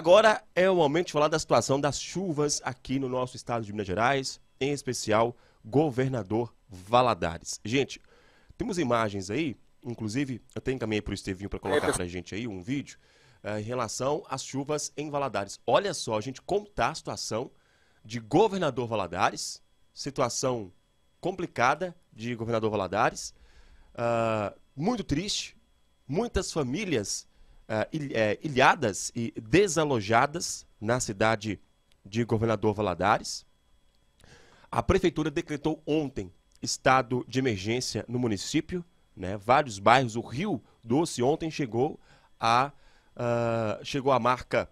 Agora é o momento de falar da situação das chuvas aqui no nosso estado de Minas Gerais, em especial governador Valadares. Gente, temos imagens aí, inclusive eu tenho também para o Estevinho para colocar para a gente aí um vídeo uh, em relação às chuvas em Valadares. Olha só, gente, como está a situação de governador Valadares, situação complicada de governador Valadares, uh, muito triste, muitas famílias ilhadas e desalojadas na cidade de Governador Valadares. A prefeitura decretou ontem estado de emergência no município, né? Vários bairros, o Rio Doce ontem chegou a uh, chegou a marca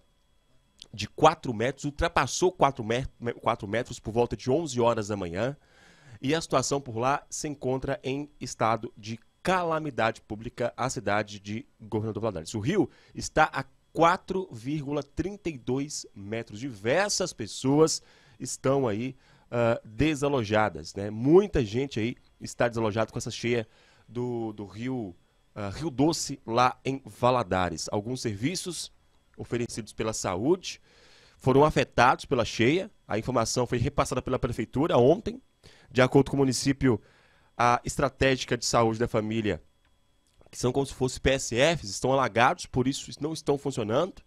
de 4 metros, ultrapassou 4, met 4 metros por volta de 11 horas da manhã. E a situação por lá se encontra em estado de calamidade pública a cidade de Governador Valadares. O rio está a 4,32 metros. Diversas pessoas estão aí uh, desalojadas, né? Muita gente aí está desalojada com essa cheia do, do rio, uh, rio Doce lá em Valadares. Alguns serviços oferecidos pela saúde foram afetados pela cheia. A informação foi repassada pela prefeitura ontem. De acordo com o município, a estratégica de saúde da família, que são como se fossem PSFs, estão alagados, por isso não estão funcionando.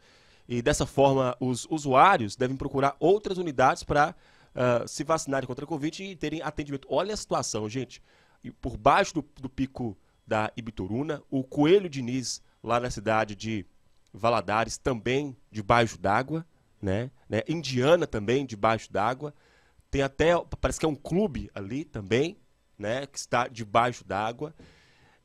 E dessa forma, os usuários devem procurar outras unidades para uh, se vacinarem contra a Covid e terem atendimento. Olha a situação, gente. Por baixo do, do pico da Ibituruna, o Coelho Diniz, lá na cidade de Valadares, também debaixo d'água. Né? né? Indiana também debaixo d'água. Tem até, parece que é um clube ali também, né, que está debaixo d'água.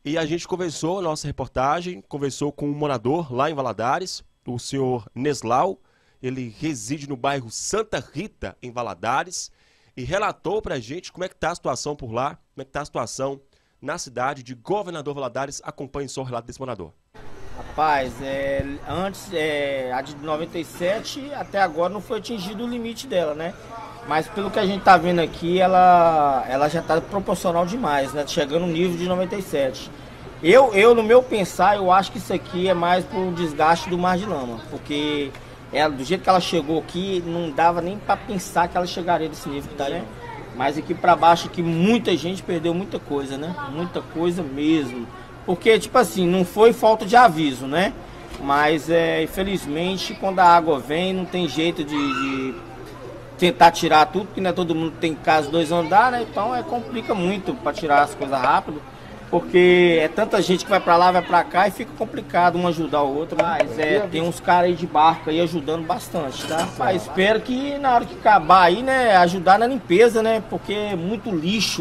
E a gente conversou, nossa reportagem, conversou com um morador lá em Valadares, o senhor Neslau. Ele reside no bairro Santa Rita, em Valadares, e relatou para a gente como é que está a situação por lá, como é que está a situação na cidade de Governador Valadares. Acompanhe só o relato desse morador. Rapaz, é, antes, é, a de 97 até agora não foi atingido o limite dela, né? Mas pelo que a gente tá vendo aqui, ela, ela já tá proporcional demais, né? Chegando no nível de 97. Eu, eu, no meu pensar, eu acho que isso aqui é mais pro desgaste do mar de lama. Porque ela, do jeito que ela chegou aqui, não dava nem para pensar que ela chegaria nesse nível que tá aí. Mas aqui para baixo que muita gente perdeu muita coisa, né? Muita coisa mesmo. Porque, tipo assim, não foi falta de aviso, né? Mas, é, infelizmente, quando a água vem, não tem jeito de, de tentar tirar tudo, porque não é todo mundo tem casa dois andar, né? Então é complica muito para tirar as coisas rápido, porque é tanta gente que vai para lá, vai para cá e fica complicado um ajudar o outro. Mas é, tem uns caras aí de barco aí ajudando bastante, tá? Mas espero que na hora que acabar aí, né, ajudar na limpeza, né? Porque é muito lixo.